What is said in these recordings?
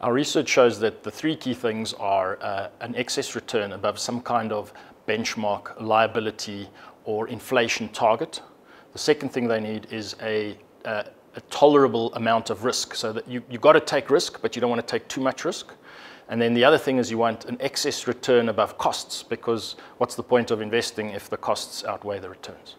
our research shows that the three key things are uh, an excess return above some kind of benchmark liability or inflation target. The second thing they need is a, uh, a tolerable amount of risk so that you, you've got to take risk, but you don't want to take too much risk. And then the other thing is you want an excess return above costs because what's the point of investing if the costs outweigh the returns?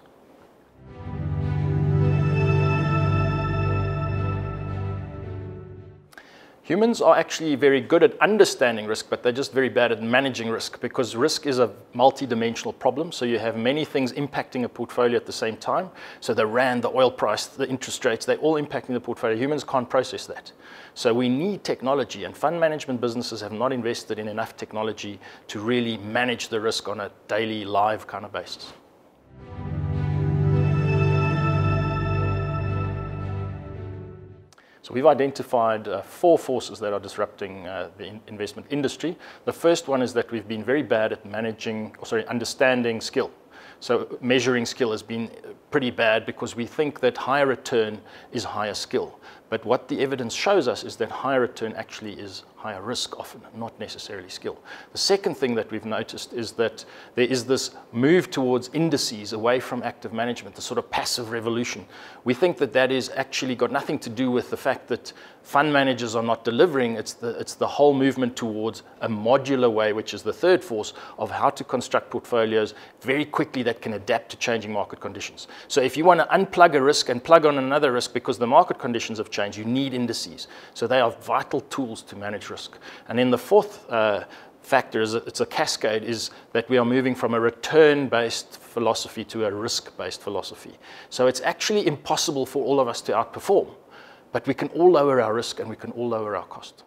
Humans are actually very good at understanding risk, but they're just very bad at managing risk because risk is a multi-dimensional problem. So you have many things impacting a portfolio at the same time. So the rand, the oil price, the interest rates, they're all impacting the portfolio. Humans can't process that. So we need technology, and fund management businesses have not invested in enough technology to really manage the risk on a daily, live kind of basis. So we've identified uh, four forces that are disrupting uh, the in investment industry. The first one is that we've been very bad at managing, or sorry, understanding skill. So measuring skill has been pretty bad because we think that higher return is higher skill. But what the evidence shows us is that higher return actually is higher risk often, not necessarily skill. The second thing that we've noticed is that there is this move towards indices away from active management, the sort of passive revolution. We think that that is actually got nothing to do with the fact that fund managers are not delivering. It's the, it's the whole movement towards a modular way, which is the third force of how to construct portfolios very quickly that can adapt to changing market conditions. So if you want to unplug a risk and plug on another risk because the market conditions have changed, you need indices. So they are vital tools to manage risk. And then the fourth uh, factor is it's a cascade is that we are moving from a return-based philosophy to a risk-based philosophy. So it's actually impossible for all of us to outperform, but we can all lower our risk and we can all lower our cost.